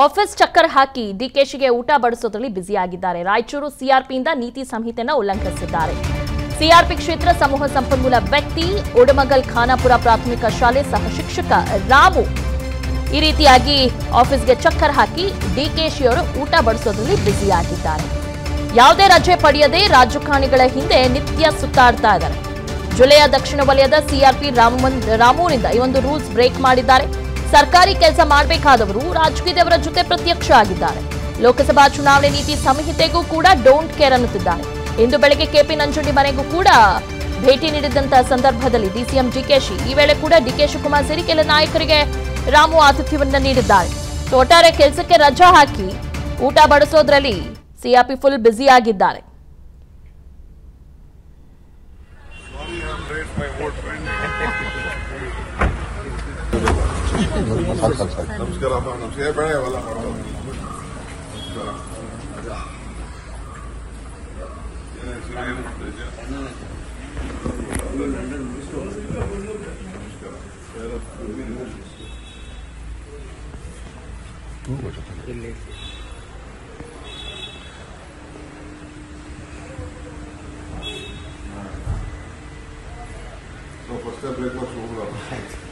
Office ಚಕ್ಕರ್ ಹಾಕಿ ಡಿಕೆಶಿಗೆ ಊಟ ಬಡಿಸೋದ್ರಲ್ಲಿ ಬ್ಯುಸಿಯಾಗಿದ್ದಾರೆ. ರಾಯಚೂರು ಸಿಆರ್ಪಿಯಿಂದ ನೀತಿ ಸಂಹಿತೆಯನ್ನು ಉಲ್ಲಂಘಿಸಿದ್ದಾರೆ. ಸಿಆರ್ಪಿ ಕ್ಷೇತ್ರ ಸಮೂಹ ಸಂಪನ್ಮೂಲ ವ್ಯಕ್ತಿ, ಉಡಮಗಲ್ ಖಾನಾಪುರ ಪ್ರಾಥಮಿಕ ಶಾಲೆ ಸಹ ಶಿಕ್ಷಕ ರಾಮು. ಈ ರೀತಿಯಾಗಿ ಆಫೀಸ್ಗೆ ಚಕ್ಕರ್ ಹಾಕಿ ಡಿಕೆಶಿಯವರು ಊಟ ಬಡಿಸೋದ್ರಲ್ಲಿ ಬ್ಯುಸಿಯಾಗಿದ್ದಾರೆ. ಯಾವುದೇ ರಜೆ ಪಡೆಯದೆ ರಾಜಕಾರಣಿಗಳ ಹಿಂದೆ ನಿತ್ಯ ಸುತ್ತಾಡ್ತಾ ಇದ್ದಾರೆ. ಜುಲೆಯ ದಕ್ಷಿಣ ವಲಯದ ಸಿಆರ್ಪಿ ರಾಮೂರಿಂದ ಈ ಒಂದು ರೂಲ್ಸ್ ಬ್ರೇಕ್ ಮಾಡಿದ್ದಾರೆ. ಸರ್ಕಾರಿ ಕೆಲಸ ಮಾಡಬೇಕಾದವರು ರಾಜಕೀಯದವರ ಜೊತೆ ಪ್ರತ್ಯಕ್ಷ ಆಗಿದ್ದಾರೆ. ಲೋಕಸಭಾ ಚುನಾವಣೆ ನೀತಿ ಸಂಹಿತೆಗೂ ಕೂಡ ಡೋಂಟ್ ಕೇರ್ ಅನ್ನುತ್ತಿದ್ದಾರೆ. ಇಂದು ಬೆಳಗ್ಗೆ ಕೆಪಿ ನಂಜುಂಡಿ ಮನೆಗೂ ಕೂಡ ಭೇಟಿ ನೀಡಿದಂತಹ ಸಂದರ್ಭದಲ್ಲಿ ಡಿಸಿಎಂ ಡಿಕೆಶಿ ಈ ವೇಳೆ ಕೂಡ ಡಿಕೆ ಶಿವಕುಮಾರ್ ಸೇರಿ ಕೆಲ ನಾಯಕರಿಗೆ ರಾಮು ಆತಿಥ್ಯವನ್ನು ನೀಡಿದ್ದಾರೆ. ಒಟ್ಟಾರೆ ಕೆಲಸಕ್ಕೆ ರಜಾ ಹಾಕಿ ಊಟ ಬಡಿಸೋದ್ರಲ್ಲಿ ಸಿಆರ್ಪಿ ಫುಲ್ ಬ್ಯುಸಿ ಆಗಿದ್ದಾರೆ. خلق الخير مشكلة معنا مش هي بلايا ولا Thank you. Só para estar bem com a sua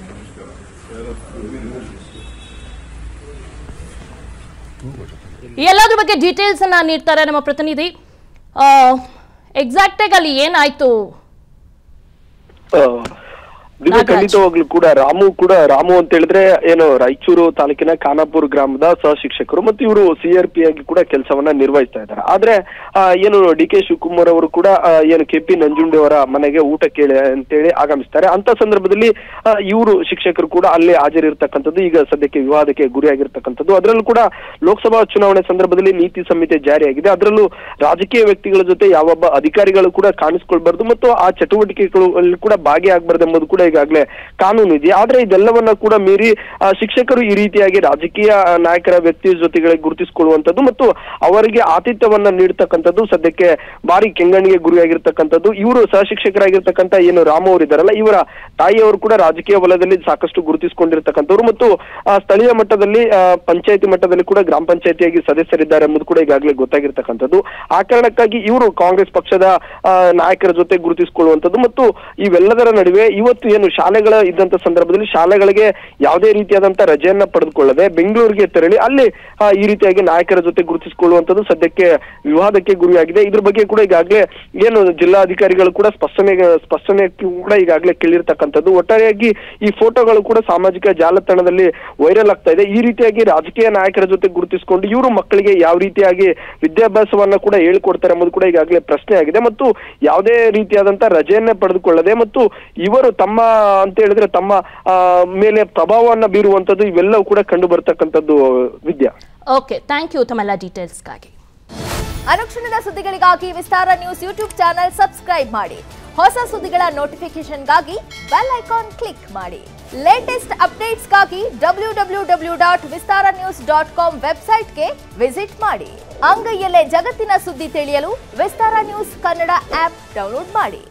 ಎಲ್ಲದ್ರ ಬಗ್ಗೆ ಡೀಟೇಲ್ಸ್ ಅನ್ನ ನೀಡ್ತಾರೆ ನಮ್ಮ ಪ್ರತಿನಿಧಿ. ಎಕ್ಸಾಕ್ಟ್ ಆಗಿ ಅಲ್ಲಿ ಏನಾಯ್ತು? ನಾಗರಾಜ್. ಖಂಡಿತವಾಗ್ಲೂ ಕೂಡ ರಾಮು ಕೂಡ ರಾಮು ಅಂತ ಹೇಳಿದ್ರೆ ಏನು ರಾಯಚೂರು ತಾಲೂಕಿನ ಖಾನಾಪುರ್ ಗ್ರಾಮದ ಸಹ ಶಿಕ್ಷಕರು ಮತ್ತು ಇವರು ಸಿಆರ್ಪಿ ಆಗಿ ಕೂಡ ಕೆಲಸವನ್ನ ನಿರ್ವಹಿಸ್ತಾ ಇದ್ದಾರೆ. ಆದ್ರೆ ಏನು ಡಿ ಕೆ ಶಿವಕುಮಾರ್ ಅವರು ಕೂಡ ಏನು ಕೆ ಪಿ ನಂಜುಂಡಿ ಅವರ ಮನೆಗೆ ಊಟ ಕೇಳಿ ಅಂತೇಳಿ ಆಗಮಿಸ್ತಾರೆ. ಅಂತ ಸಂದರ್ಭದಲ್ಲಿ ಇವರು ಶಿಕ್ಷಕರು ಕೂಡ ಅಲ್ಲೇ ಹಾಜರಿರ್ತಕ್ಕಂಥದ್ದು ಈಗ ಸದ್ಯಕ್ಕೆ ವಿವಾದಕ್ಕೆ ಗುರಿಯಾಗಿರ್ತಕ್ಕಂಥದ್ದು. ಅದರಲ್ಲೂ ಕೂಡ ಲೋಕಸಭಾ ಚುನಾವಣೆ ಸಂದರ್ಭದಲ್ಲಿ ನೀತಿ ಸಂಹಿತೆ ಜಾರಿಯಾಗಿದೆ. ಅದರಲ್ಲೂ ರಾಜಕೀಯ ವ್ಯಕ್ತಿಗಳ ಜೊತೆ ಯಾವೊಬ್ಬ ಅಧಿಕಾರಿಗಳು ಕೂಡ ಕಾಣಿಸ್ಕೊಳ್ಬಾರ್ದು ಮತ್ತು ಆ ಚಟುವಟಿಕೆಗಳು ಕೂಡ ಭಾಗಿಯಾಗಬಾರ್ದು ಎಂಬುದು ಕೂಡ ಈಗಾಗಲೇ ಕಾನೂನು ಇದೆ. ಆದ್ರೆ ಇದೆಲ್ಲವನ್ನ ಕೂಡ ಮೀರಿ ಶಿಕ್ಷಕರು ಈ ರೀತಿಯಾಗಿ ರಾಜಕೀಯ ನಾಯಕರ ವ್ಯಕ್ತಿ ಜೊತೆಗಳಿಗೆ ಗುರುತಿಸಿಕೊಳ್ಳುವಂತದ್ದು ಮತ್ತು ಅವರಿಗೆ ಆತಿಥ್ಯವನ್ನ ನೀಡ್ತಕ್ಕಂಥದ್ದು ಸದ್ಯಕ್ಕೆ ಭಾರಿ ಕೆಂಗಣ್ಣಿಗೆ ಗುರಿಯಾಗಿರ್ತಕ್ಕಂಥದ್ದು. ಇವರು ಸಹ ಶಿಕ್ಷಕರಾಗಿರ್ತಕ್ಕಂಥ ಏನು ರಾಮ ಅವರು ಇದ್ದಾರಲ್ಲ ಇವರ ತಾಯಿಯವರು ಕೂಡ ರಾಜಕೀಯ ವಲಯದಲ್ಲಿ ಸಾಕಷ್ಟು ಗುರುತಿಸಿಕೊಂಡಿರ್ತಕ್ಕಂಥವ್ರು ಮತ್ತು ಸ್ಥಳೀಯ ಮಟ್ಟದಲ್ಲಿ ಪಂಚಾಯಿತಿ ಮಟ್ಟದಲ್ಲಿ ಕೂಡ ಗ್ರಾಮ ಪಂಚಾಯತಿಯಾಗಿ ಸದಸ್ಯರಿದ್ದಾರೆ ಎಂಬುದು ಕೂಡ ಈಗಾಗಲೇ ಗೊತ್ತಾಗಿರ್ತಕ್ಕಂಥದ್ದು. ಆ ಕಾರಣಕ್ಕಾಗಿ ಇವರು ಕಾಂಗ್ರೆಸ್ ಪಕ್ಷದ ನಾಯಕರ ಜೊತೆ ಗುರುತಿಸಿಕೊಳ್ಳುವಂಥದ್ದು ಮತ್ತು ಇವೆಲ್ಲದರ ನಡುವೆ ಇವತ್ತು ಶಾಲೆಗಳ ಇದ್ದಂತ ಸಂದರ್ಭದಲ್ಲಿ ಶಾಲೆಗಳಿಗೆ ಯಾವುದೇ ರೀತಿಯಾದಂತ ರಜೆಯನ್ನ ಪಡೆದುಕೊಳ್ಳದೆ ಬೆಂಗಳೂರಿಗೆ ತೆರಳಿ ಅಲ್ಲಿ ಈ ರೀತಿಯಾಗಿ ನಾಯಕರ ಜೊತೆ ಗುರುತಿಸಿಕೊಳ್ಳುವಂತದ್ದು ಸದ್ಯಕ್ಕೆ ವಿವಾದಕ್ಕೆ ಗುರಿಯಾಗಿದೆ. ಇದ್ರ ಬಗ್ಗೆ ಕೂಡ ಈಗಾಗಲೇ ಏನು ಜಿಲ್ಲಾಧಿಕಾರಿಗಳು ಕೂಡ ಸ್ಪಷ್ಟನೆ ಸ್ಪಷ್ಟನೆ ಕೂಡ ಈಗಾಗಲೇ ಕೇಳಿರ್ತಕ್ಕಂಥದ್ದು. ಒಟ್ಟಾರೆಯಾಗಿ ಈ ಫೋಟೋಗಳು ಕೂಡ ಸಾಮಾಜಿಕ ಜಾಲತಾಣದಲ್ಲಿ ವೈರಲ್ ಆಗ್ತಾ ಇದೆ. ಈ ರೀತಿಯಾಗಿ ರಾಜಕೀಯ ನಾಯಕರ ಜೊತೆ ಗುರುತಿಸಿಕೊಂಡು ಇವರು ಮಕ್ಕಳಿಗೆ ಯಾವ ರೀತಿಯಾಗಿ ವಿದ್ಯಾಭ್ಯಾಸವನ್ನ ಕೂಡ ಹೇಳ್ಕೊಡ್ತಾರೆ ಎಂಬುದು ಕೂಡ ಈಗಾಗಲೇ ಪ್ರಶ್ನೆ ಆಗಿದೆ ಮತ್ತು ಯಾವುದೇ ರೀತಿಯಾದಂತ ರಜೆಯನ್ನೇ ಪಡೆದುಕೊಳ್ಳದೆ ಮತ್ತು ಇವರು ತಮ್ಮ ಅಂತ ಹೇಳಿದ್ರೆ ತಮ್ಮ ಮೇಲೆ ಪ್ರಭಾವವನ್ನು ಬೀರುವಂತದ್ದು ಇವೆಲ್ಲವೂ ಕೂಡ ಕಂಡು ಬರ್ತಕ್ಕಂಥದ್ದು ವಿದ್ಯಾ. ಓಕೆ ಥ್ಯಾಂಕ್ ಯು ತಮ್ಮೆಲ್ಲ ಡೀಟೇಲ್ಸ್ಗಾಗಿ ಅನುಕ್ಷಣದ ಸುದ್ದಿಗಳಿಗಾಗಿ Vistara news YouTube channel subscribe ಮಾಡಿ. ಹೊಸ ಸುದ್ದಿಗಳ ನೋಟಿಫಿಕೇಶನ್ಗಾಗಿ ಬೆಲ್ ಐಕಾನ್ ಕ್ಲಿಕ್ ಮಾಡಿ. Latest ಅಪ್ಡೇಟ್ಸ್ಗಾಗಿ W W W dot Vistara news dot com ವೆಬ್ಸೈಟ್ಗೆ ವಿಸಿಟ್ ಮಾಡಿ. ಅಂಗೈಯಲ್ಲೇ ಜಗತ್ತಿನ ಸುದ್ದಿ ತಿಳಿಯಲು Vistara news Kannada app download ಮಾಡಿ.